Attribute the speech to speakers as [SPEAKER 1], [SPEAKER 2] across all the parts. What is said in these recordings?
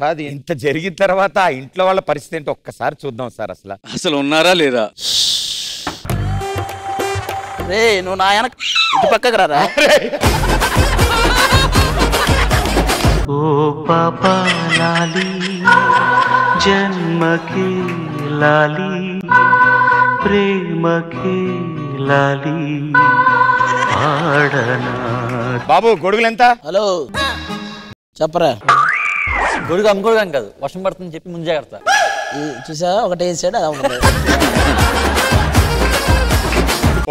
[SPEAKER 1] కాదు ఇంత జరిగిన తర్వాత ఆ ఇంట్లో వాళ్ళ పరిస్థితి ఏంటో ఒక్కసారి చూద్దాం సార్ అసలు.
[SPEAKER 2] అసలు ఉన్నారా లేరా
[SPEAKER 3] రే నువ్వు నా వెనక ఇటు పక్కకు రారా?
[SPEAKER 4] ఓ పాపా లాలి జన్మకి లాలి ప్రేమకి లాలి ఆడనా
[SPEAKER 1] బాబు గొడుగులు ఎంత?
[SPEAKER 3] హలో చెప్పరా?
[SPEAKER 5] గొడుగు అమ్ముకోవడం కాదు వర్షం పడుతుందని చెప్పి ముందు జాగ్రత్త.
[SPEAKER 3] చూసా ఒకటి వేసాడు అది అవుతుంది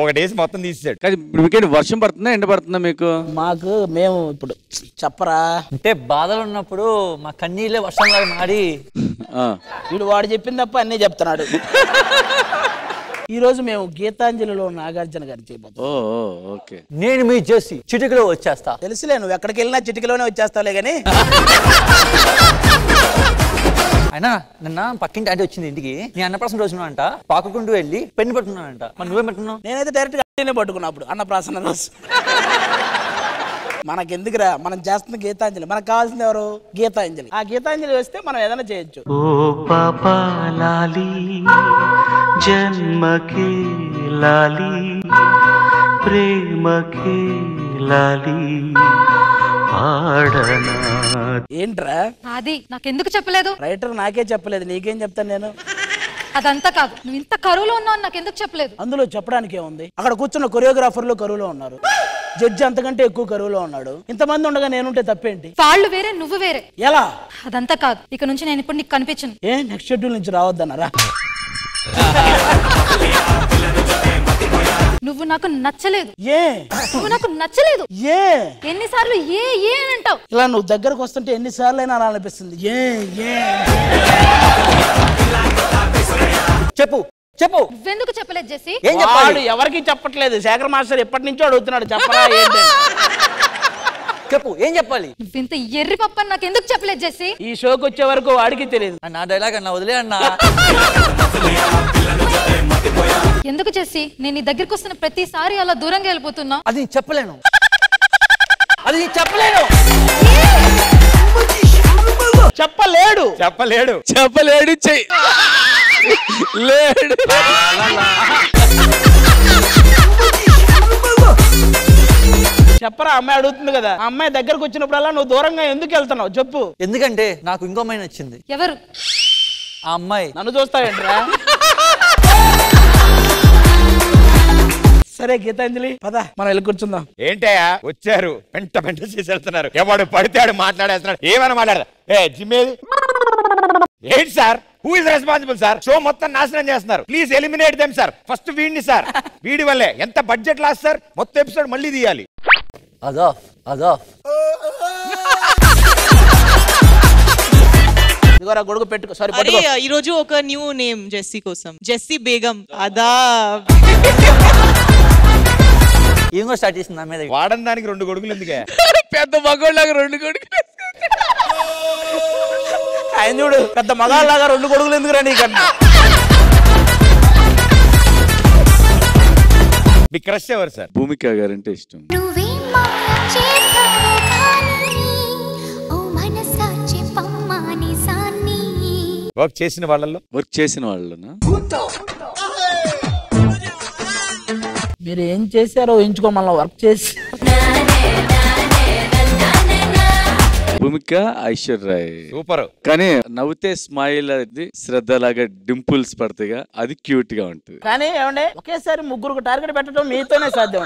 [SPEAKER 1] ఒకటేసి మొత్తం తీసాడు
[SPEAKER 2] కానీ ఇప్పుడు వర్షం పడుతుందా ఎండ పడుతుందా మీకు?
[SPEAKER 3] మాకు మేము ఇప్పుడు చెప్పరా?
[SPEAKER 5] అంటే బాధలు ఉన్నప్పుడు మా కన్నీళ్ళే వర్షంలాగా మాడి
[SPEAKER 2] ఆ.
[SPEAKER 3] వీడు వాడు చెప్పింది తప్ప అన్నీ చెప్తున్నాడు. ఈ రోజు మేము గీతాంజలిలో నాగార్జున గారిని
[SPEAKER 2] ఓకే.
[SPEAKER 5] నేను మీ చేసి చిటికలో వచ్చేస్తా.
[SPEAKER 3] తెలుసులే నువ్వు ఎక్కడికి వెళ్ళినా చిటికలోనే వచ్చేస్తావులే కానీ
[SPEAKER 5] అయినా నిన్న పక్కింటి ఆంటీ వచ్చింది ఇంటికి. నీ అన్నప్రాసం రోజున అంట పాకుకుంటూ వెళ్ళి పెన్ను పట్టుకున్నానంట మరి నువ్వేం పెట్టుకున్నావు?
[SPEAKER 3] నేనైతే డైరెక్ట్గా పట్టుకున్నప్పుడు అన్నప్రాసన రోజు. మనకెందుకురా మనం చేస్తున్న గీతాంజలి. మనకు కావాల్సింది ఎవరు? గీతాంజలి. ఆ గీతాంజలి వస్తే మనం ఏదైనా చేయొచ్చు.
[SPEAKER 4] లాలి జన్మకి లాలి ప్రేమకి లాలి ఆడనా.
[SPEAKER 3] ఏంట్రా?
[SPEAKER 6] అది నాకెందుకు చెప్పలేదు?
[SPEAKER 3] రైటర్ నాకే చెప్పలేదు నీకేం చెప్తాను నేను?
[SPEAKER 6] అదంతా కాదు నువ్వు ఇంత కరువులో ఉన్నావు అని నాకెందుకు చెప్పలేదు?
[SPEAKER 3] అందులో చెప్పడానికి ఏముంది? అక్కడ కూర్చున్న కొరియోగ్రాఫర్లు కరువులో ఉన్నారు. జడ్జి అంతకంటే ఎక్కువ కరువులో ఉన్నాడు. ఇంతమంది ఉండగా నేనుంటే తప్పేంటి?
[SPEAKER 6] వాళ్ళు వేరే నువ్వు వేరే.
[SPEAKER 3] ఎలా?
[SPEAKER 6] అదంతా కాదు ఇక నుంచి నేను ఇప్పుడు నీకు కనిపించను.
[SPEAKER 3] ఏ నెక్స్ట్ షెడ్యూల్ నుంచి రావద్దన్నారా?
[SPEAKER 6] నువ్వు నాకు నచ్చలేదు.
[SPEAKER 3] ఏ?
[SPEAKER 6] నువ్వు నాకు నచ్చలేదు.
[SPEAKER 3] ఏ?
[SPEAKER 6] ఎన్నిసార్లు ఏ ఏ అని అంటావు.
[SPEAKER 3] ఇలా నువ్వు దగ్గరకు వస్తుంటే ఎన్నిసార్లు అయినా అనిపిస్తుంది. ఏ ఏ?
[SPEAKER 5] చెప్పు చెప్పు.
[SPEAKER 6] నువ్వెందుకు చెప్పలేదు జెస్సీ?
[SPEAKER 5] ఏం
[SPEAKER 3] వాడు
[SPEAKER 5] చెప్పాలి
[SPEAKER 3] ఎవరికి చెప్పట్లేదు. శేఖర్ మాస్టర్ ఎప్పటి నుంచో అడుగుతున్నాడు చెప్పరా ఏంటి.
[SPEAKER 5] చెప్పు ఏం చెప్పాలి?
[SPEAKER 6] ఇంత ఎర్రి పప్పని నాకు ఎందుకు చెప్పలేదు జెస్సీ?
[SPEAKER 3] ఈ షోకి వచ్చే వరకు వాడికి తెలియదు.
[SPEAKER 5] నా డైలాగ్ అన్న వదిలే అన్నా.
[SPEAKER 6] ఎందుకు జెస్సీ? నేను నీ దగ్గరికి వస్తున్న ప్రతిసారి అలా దూరంగా వెళ్ళిపోతున్నా.
[SPEAKER 5] అది చెప్పలేను. అది చెప్పలేను.
[SPEAKER 3] చెప్పలేడు.
[SPEAKER 1] చెప్పలేడు.
[SPEAKER 2] చెప్పలేడు చెయ్యి లేడు.
[SPEAKER 3] చెప్పరా అమ్మాయి అడుగుతుంది కదా. ఆ అమ్మాయి దగ్గరకు వచ్చినప్పుడల్లా నువ్వు దూరంగా ఎందుకు వెళ్తున్నావు? చెప్పు.
[SPEAKER 5] ఎందుకంటే నాకు ఇంకో అమ్మాయి నచ్చింది.
[SPEAKER 6] ఎవరు?
[SPEAKER 5] ఆ అమ్మాయి.
[SPEAKER 3] నన్ను చూస్తావేంట్రా? సరే గీతాంజలి పద. మనం వెళ్ళి కూర్చుందాం.
[SPEAKER 1] ఏంటయ్యా? వచ్చారు. పెంట పెంట చేసి వెళ్తున్నారు ఎవడు పడితే మాట్లాడేస్తున్నాడు. ఏమైనా మాట్లాడదా? ఏ జిమ్మేది ఏంటి sir? Who is responsible sir? Show మొత్తం నాశనం చేస్తున్నారు. Please eliminate them sir. First వీడిని సార్. వీడి వల్లే. ఎంత బడ్జెట్ లాస్ సార్? మొత్తం ఎపిసోడ్ మళ్ళీ తీయాలి.
[SPEAKER 5] అదాఫ్ అదాఫ్
[SPEAKER 3] ఇదిగోరా గొడుగు పెట్టుకో. సారీ
[SPEAKER 7] అరే
[SPEAKER 3] పట్టుకో.
[SPEAKER 7] ఈ రోజు ఒక న్యూ నేమ్ జెస్సీ కోసం. జెస్సీ బేగం అదా.
[SPEAKER 5] ఏం కూడా స్టార్ట్ చేసింది నా మీద?
[SPEAKER 1] వాడని దానికి రెండు గొడుగులు ఎందుకే?
[SPEAKER 2] పెద్ద మగోళ్ళగా రెండు కొడుకు
[SPEAKER 3] ఆయన చూడు పెద్ద మగాళ్ళలాగా రెండు గొడుగులు ఎందుకురా నీకన్నా?
[SPEAKER 1] మీ క్రష్ ఎవరు సార్?
[SPEAKER 2] భూమిక గారంటే ఇష్టం.
[SPEAKER 8] నువ్వేం మాయ చేసావో
[SPEAKER 1] వర్క్ చేసిన వాళ్ళల్లో?
[SPEAKER 2] వర్క్ చేసిన వాళ్ళనా?
[SPEAKER 3] మీరు ఏం చేశారో ఎంచుకోమల్లా వర్క్ చేసి.
[SPEAKER 2] భూమిక ఐశ్వర్రాయ్
[SPEAKER 1] సూపర్
[SPEAKER 2] కానీ నవ్వుతే స్మైల్ అది శ్రద్ధ లాగా డింపుల్స్ పడతాయిగా అది క్యూట్గా ఉంటుంది.
[SPEAKER 3] కానీ ఏమండి ఒకేసారి ముగ్గురికి టార్గెట్ పెట్టడం మీతోనే సాధ్యం